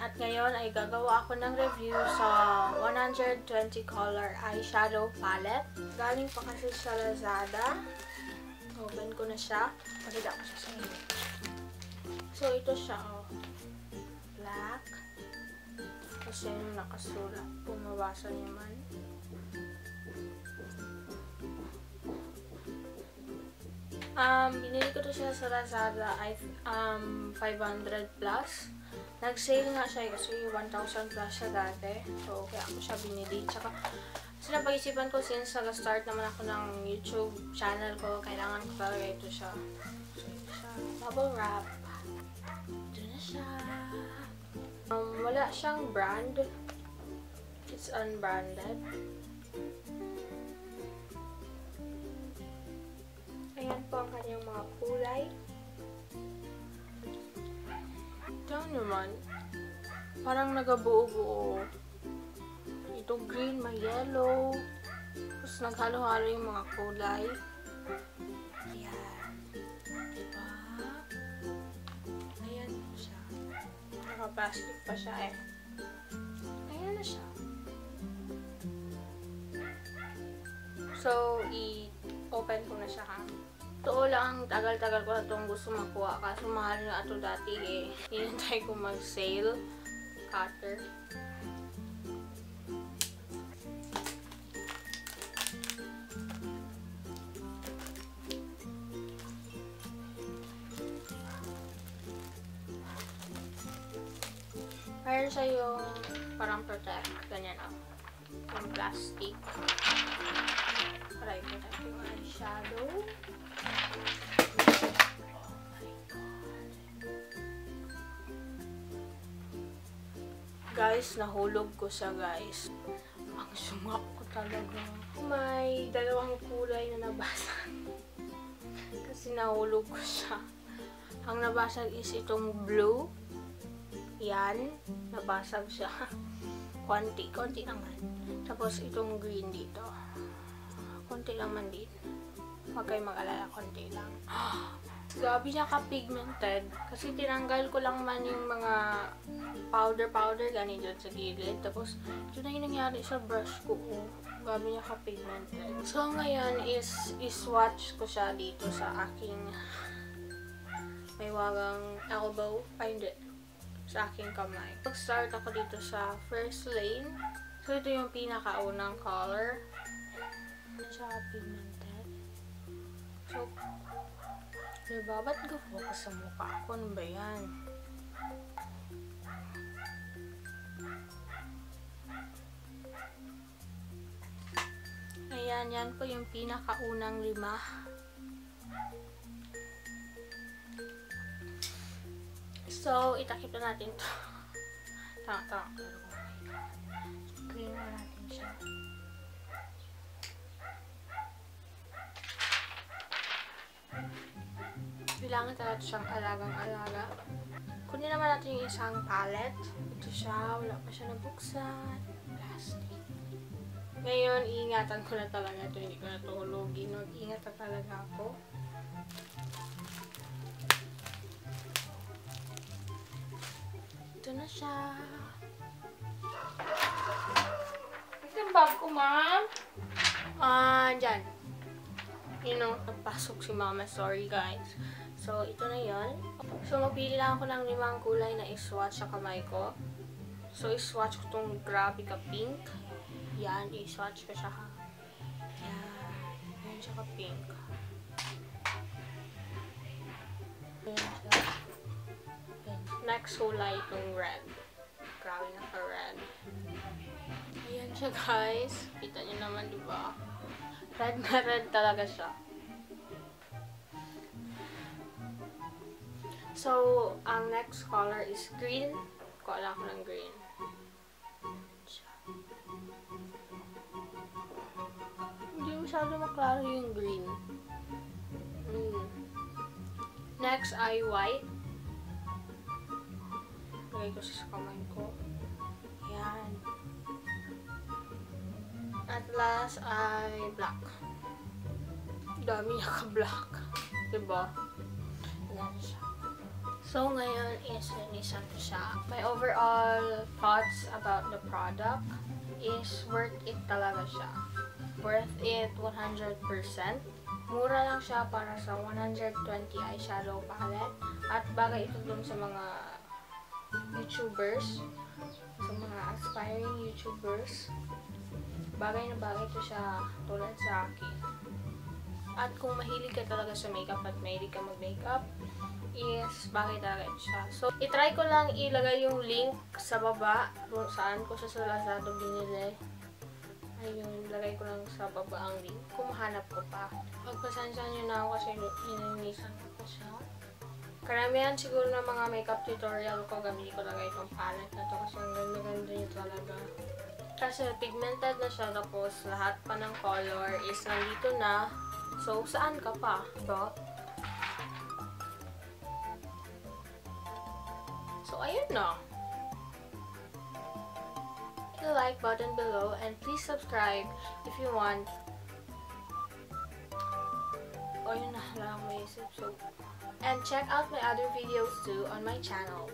At ngayon ay gagawa ako ng review sa 120 color eyeshadow palette. Galing pa kasi sa Lazada. Open ko na siya. Pakita ko siya sa inyo. So, ito siya, oh. Black. Kasi yung nakasulat. Pumabasa niya Um, binili ko to siya sa Lazada ay um, 500 plus. Nag-sale nga siya kasi 1,000 plus siya dati. So, kaya ako siya binili. Tsaka, kasi napag-isipan ko since nag-start naman ako ng YouTube channel ko, kailangan ko talaga ito siya. So, siya. Bubble wrap. Ito na siya. Um, wala siyang brand. It's unbranded. Ayan po ang kanyang mga kulay. Ito naman, parang nagabuo-buo. Ito green, may yellow. Tapos naghalo-halo yung mga kulay. Ayan. Diba? Ayan siya. Naka-plastic pa siya eh. Ayan na siya. So, i-open ko na siya ha. Totoo lang, tagal-tagal ko na itong gusto makuha. Kaso mahal na ito dati eh. Hinintay ko mag-sale. Cutter. Meron siya yung parang protect. Ganyan oh. Yung plastic. Para i-protect yung eyeshadow. Guys, nahulog ko siya guys. Ang sungak ko talaga. May dalawang kulay na nabasag. Kasi nahulog ko siya. Ang nabasag is itong blue. Yan. Nabasag siya. Konti. Konti naman. Tapos itong green dito. Konti naman din. Huwag kayong mag-alala. Konti lang. Grabe niya ka-pigmented. Kasi tinanggal ko lang man yung mga powder-powder gani dyan sa gilid. Tapos, ito na yung nangyari sa brush ko. Oh. Grabe niya ka-pigmented. So, ngayon is, is-swatch ko siya dito sa aking may wagang elbow. Ay, hindi. Sa aking kamay. Mag-start ako dito sa first lane. So, ito yung pinakaunang color. Siya pigmented? So, Diba? Ba't ga-focus sa mukha ko? Ano ba yan? Ayan, yan po yung pinakaunang lima. So, itakip na natin to. Tama, tama. Clean na natin siya. Kailangan talaga siyang alagang-alaga. Kunin naman natin yung isang palette. Ito siya, wala pa siya nabuksan. Plastic. Ngayon, iingatan ko na talaga ito. Hindi ko na ito hulugin. Mag-ingat na talaga ako. Ito na siya. Ito yung bag ko, ma'am. Ah, dyan. You know, napasok si mama. Sorry, guys. So, ito na yon. So, mapili lang ako ng limang kulay na iswatch sa kamay ko. So, iswatch ko tong grabe ka pink. Yan, iswatch ko siya ha. Yan. Yan siya ka pink. Yan siya. Yan. Next kulay itong red. Grabe na ka red. Ayan siya guys. Kita niyo naman, di ba? Red na red talaga siya. So, ang next color is green. Kuha ako ng green. Hindi masyado maklaro yung green. Mm. Next ay white. Lagay ko sa kamay ko. Ayan. At last ay black. Dami niya ka-black. Diba? Yan siya. So, ngayon is linisan ko siya. My overall thoughts about the product is worth it talaga siya. Worth it 100%. Mura lang siya para sa 120 eyeshadow palette. At bagay ito dun sa mga YouTubers. Sa mga aspiring YouTubers. Bagay na bagay ito siya tulad sa akin. At kung mahilig ka talaga sa makeup at mahilig ka mag-makeup, is talaga ito siya. So, itry ko lang ilagay yung link sa baba kung saan ko siya sa Lazada binili. Ayun, lagay ko lang sa baba ang link kung mahanap ko pa. Pagpasensya nyo na ako kasi ininisan ko pa siya. Karamihan siguro ng mga makeup tutorial ko, gamitin ko talaga itong palette na to kasi ang ganda-ganda niya talaga. Kasi pigmented na siya, tapos lahat pa ng color is nandito na. So, saan ka pa? Diba? So, ayun na. Hit the like button below and please subscribe if you want. O, yun na. Akong maisip. So, and check out my other videos too on my channel.